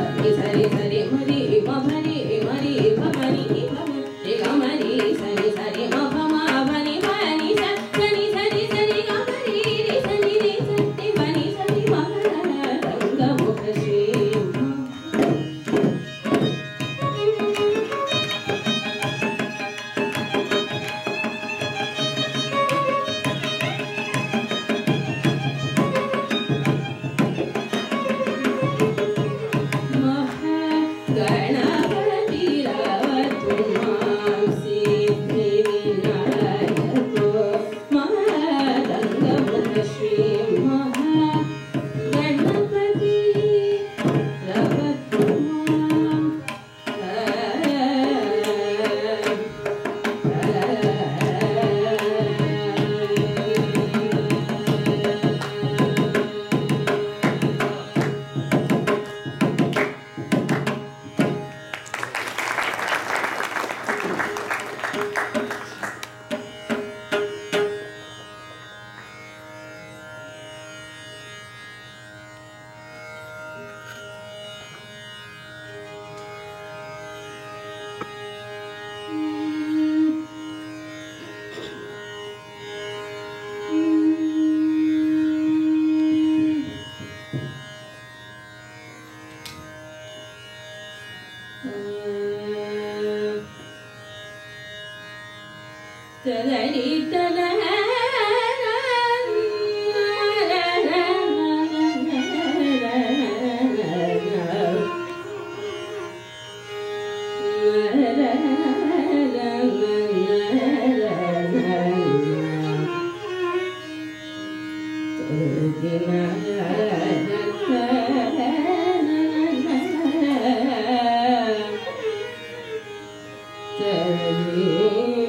Hari Hari Hari Hari Ma Ah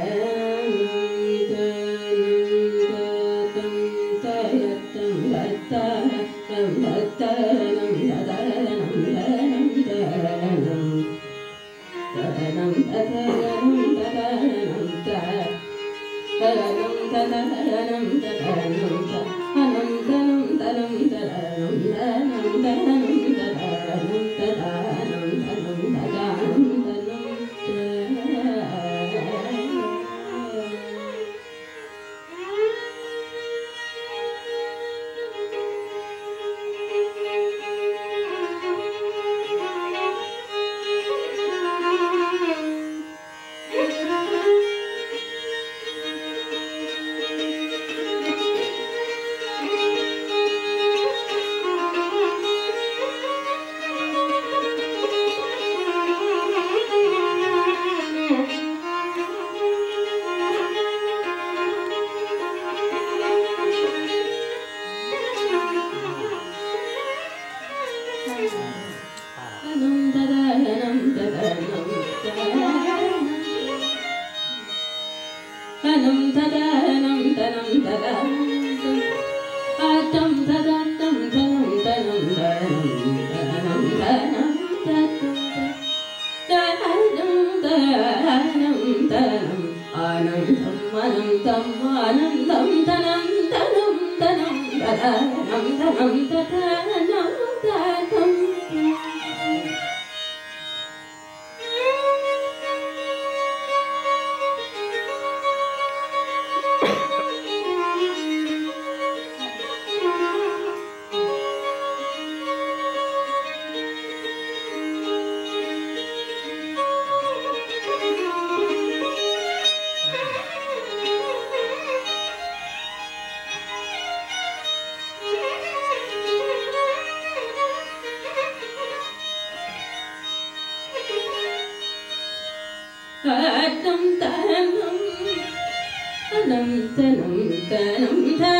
Oh. ta nam ta nam ta nam ta nam ta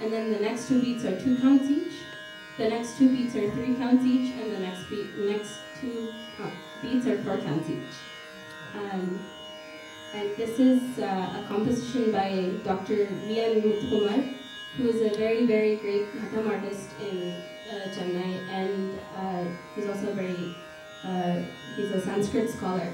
and then the next two beats are two counts each. The next two beats are three counts each, and the next beat, next two count, beats are four counts each. Um, and this is uh, a composition by Dr. Rian Muthukumar, who is a very, very great Ghatam artist in uh, Chennai, and uh, he's also a very, uh, he's a Sanskrit scholar.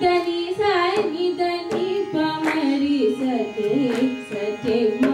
धनि सा निधनि पमरि सते सते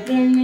pequeña.